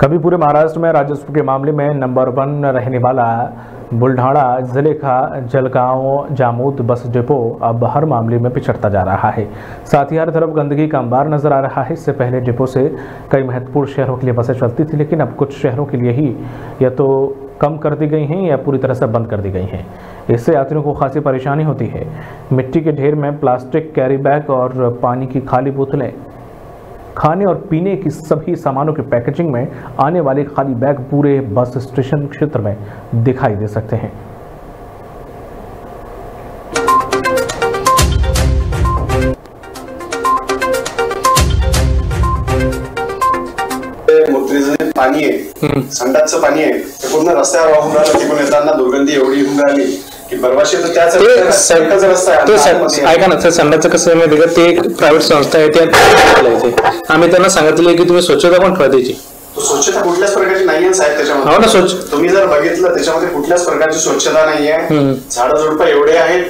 कभी पूरे महाराष्ट्र में राजस्व के मामले में नंबर वन रहने वाला बुल्ढाना ज़िले का जलगांव जामूद बस डिपो अब हर मामले में पिछड़ता जा रहा है। साथ ही हर तरफ़ गंदगी का अंबार नज़र आ रहा है। इससे पहले डिपो से कई महत्वपूर्ण शहरों के लिए बसें चलती थी, लेकिन अब कुछ शहरों के लिए ही या तो कम कर दी गई हैं या पूरी तरह से बंद कर दी गई हैं। इससे यात्रियों को खासी परेशानी होती है। मिट्टी के ढेर में प्लास्टिक, कैरी बैग और पानी की खाली बोतलें खाने और पीने की सभी सामानों के पैकेजिंग में आने वाले खाली बैग पूरे बस स्टेशन क्षेत्र में दिखाई दे सकते हैं। पाणी आहे संडासचं पाणी आहे ते पूर्ण रस्त्यावर वाहून राहिलं तिकडून येताना दुर्गंधी एवढी होऊन राहिली। तर. ऐका ना सर संडाचं कसं आहे माहिती का ते एक प्रायव्हेट संस्था आहे त्या. आम्ही त्यांना सांगितले की तुम्ही स्वच्छता पण ठेवा त्याची स्वच्छता कुठल्याच प्रकारची नाहीये साहेब हो ना त्याच्यामध्ये स्वच्छ तुम्ही जर बघितलं त्याच्यामध्ये कुठल्याच प्रकारची स्वच्छता नाहीये. झाडं झुडपं एवढे आहेत